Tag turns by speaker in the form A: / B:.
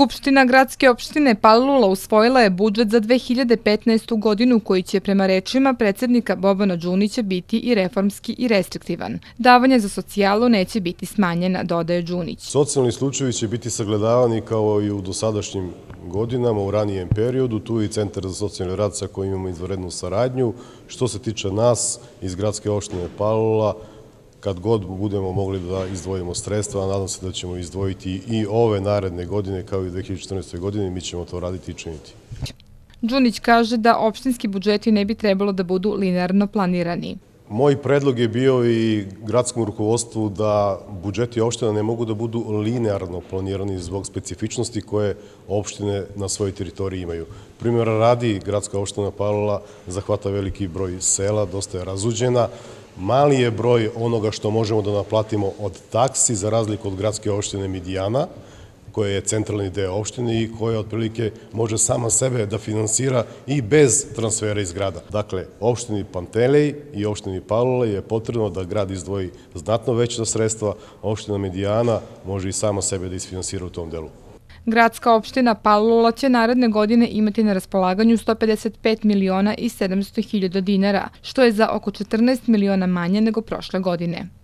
A: Skupština gradske opštine Palilula usvojila je budžet za 2015. godinu koji će prema rečima predsednika Bobana Đunića biti i reformski i restriktivan. Davanje za socijalu neće biti smanjena, dodaje Đunić.
B: Socijalni slučajevi će biti sagledavani kao i u dosadašnjim godinama, u ranijem periodu. Tu je i Centar za socijalni rad sa kojim imamo izvorednu saradnju. Što se tiče nas iz gradske opštine Palilula, kad god budemo mogli da izdvojimo sredstva, nadam se da ćemo izdvojiti i ove naredne godine kao i u 2014. godine, mi ćemo to raditi i činiti.
A: Đunić kaže da opštinski budžeti ne bi trebalo da budu linearno planirani.
B: Moj predlog je bio i gradskom rukovodstvu da budžeti opština ne mogu da budu linearno planirani zbog specifičnosti koje opštine na svojoj teritoriji imaju. Primjera radi, gradska opština Pavlola zahvata veliki broj sela, dosta je razuđena, mali je broj onoga što možemo da naplatimo od taksi, za razliku od gradske opštine Midijana, koja je centralni deo opštine i koja otprilike može sama sebe da finansira i bez transfera iz grada. Dakle, opštini Pantelej i opštini Palole je potrebno da grad izdvoji znatno veća sredstva, opština Medijana može i sama sebe da isfinansira u tom delu.
A: Gradska opština Palula će naredne godine imati na raspolaganju 155 miliona i 700 hiljada dinara, što je za oko 14 miliona manje nego prošle godine.